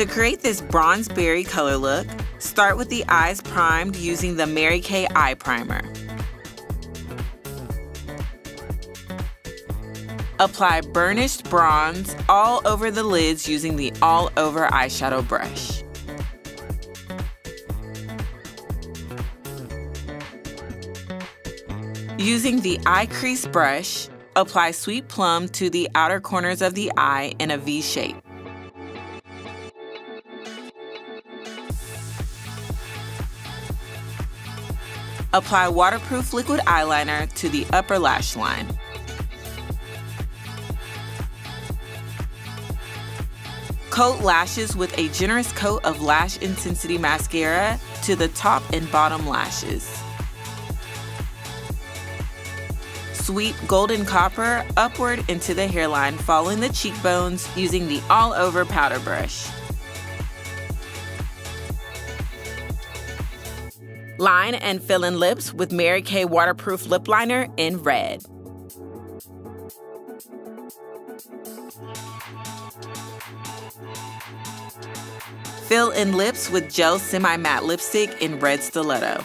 To create this bronze berry color look, start with the eyes primed using the Mary Kay Eye Primer. Apply burnished bronze all over the lids using the all over eyeshadow brush. Using the eye crease brush, apply sweet plum to the outer corners of the eye in a V shape. Apply waterproof liquid eyeliner to the upper lash line. Coat lashes with a generous coat of Lash Intensity Mascara to the top and bottom lashes. Sweep golden copper upward into the hairline following the cheekbones using the all-over powder brush. Line and fill in lips with Mary Kay waterproof lip liner in red. Fill in lips with gel semi-matte lipstick in red stiletto.